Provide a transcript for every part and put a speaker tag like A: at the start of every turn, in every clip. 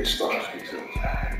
A: Hey, Starsky, too.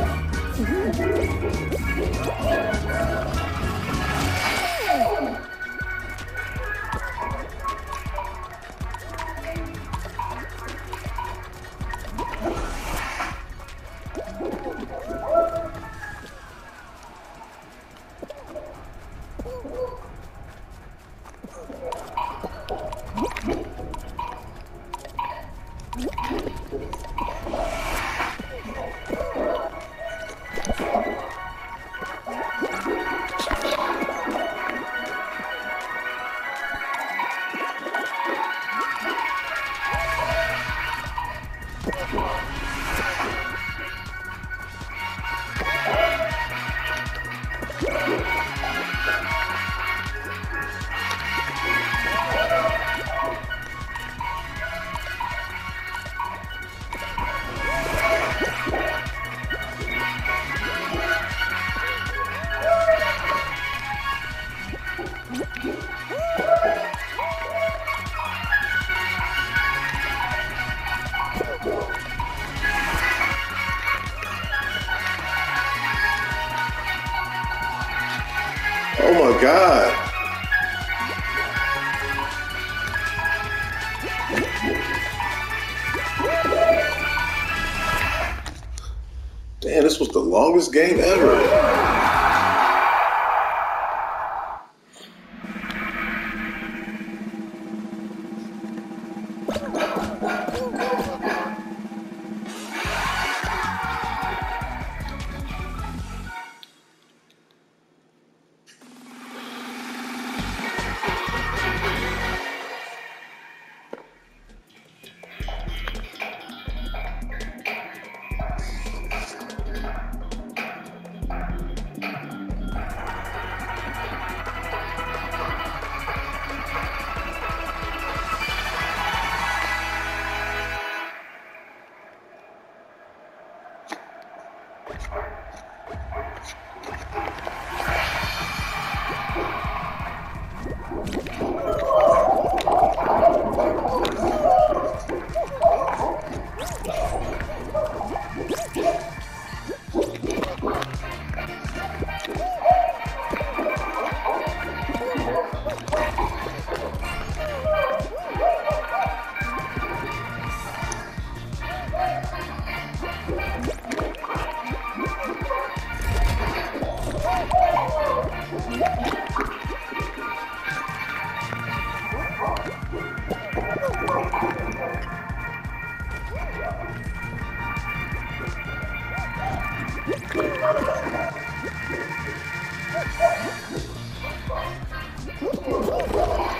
A: Oh this was the longest game ever. Oh, Oh,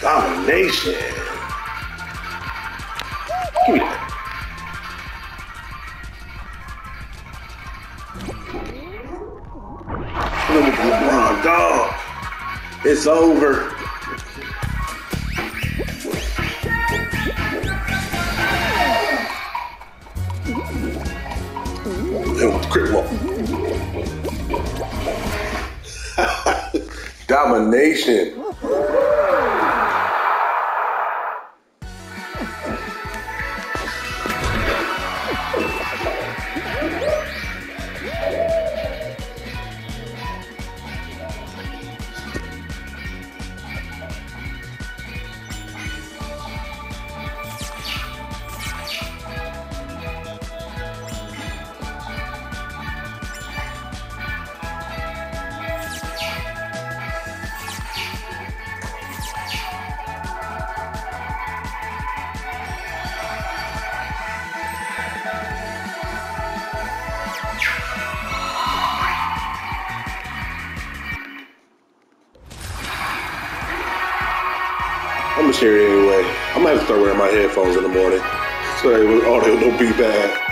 A: Domination. Give me that. LeBron, dog. It's over. Domination. I'm gonna anyway. I'm gonna have to start wearing my headphones in the morning so the audio don't be bad.